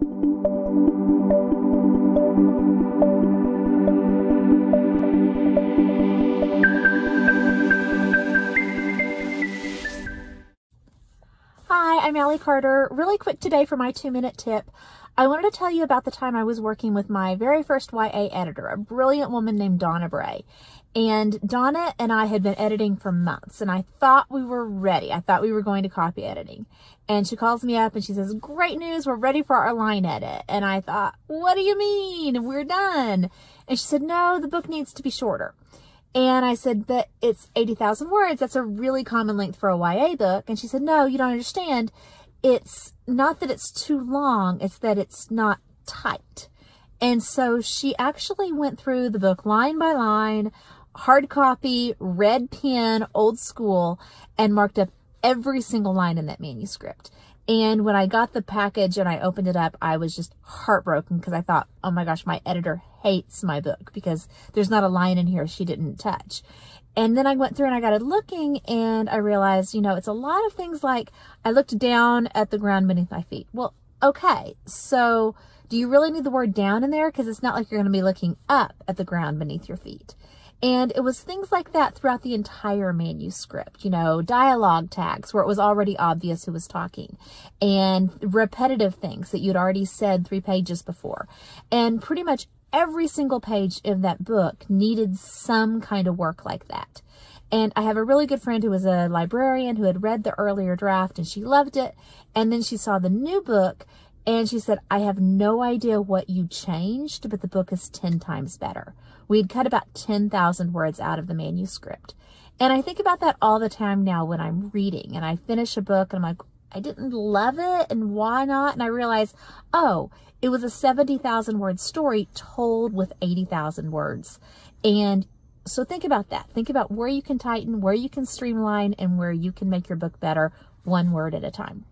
Thank you. Hi, I'm Ally Carter. Really quick today for my two minute tip. I wanted to tell you about the time I was working with my very first YA editor, a brilliant woman named Donna Bray. And Donna and I had been editing for months and I thought we were ready. I thought we were going to copy editing. And she calls me up and she says, great news, we're ready for our line edit. And I thought, what do you mean? We're done. And she said, no, the book needs to be shorter. And I said, but it's 80,000 words. That's a really common length for a YA book. And she said, no, you don't understand. It's not that it's too long. It's that it's not tight. And so she actually went through the book line by line, hard copy, red pen, old school, and marked up every single line in that manuscript. And when I got the package and I opened it up, I was just heartbroken because I thought, oh my gosh, my editor hates my book because there's not a line in here she didn't touch. And then I went through and I got it looking and I realized, you know, it's a lot of things like I looked down at the ground beneath my feet. Well, okay, so do you really need the word down in there? Because it's not like you're going to be looking up at the ground beneath your feet. And it was things like that throughout the entire manuscript, you know, dialogue tags where it was already obvious who was talking and repetitive things that you'd already said three pages before. And pretty much every single page of that book needed some kind of work like that. And I have a really good friend who was a librarian who had read the earlier draft and she loved it. And then she saw the new book and she said, I have no idea what you changed, but the book is 10 times better. We had cut about 10,000 words out of the manuscript. And I think about that all the time now when I'm reading and I finish a book and I'm like, I didn't love it and why not? And I realize, oh, it was a 70,000 word story told with 80,000 words. And so think about that. Think about where you can tighten, where you can streamline, and where you can make your book better one word at a time.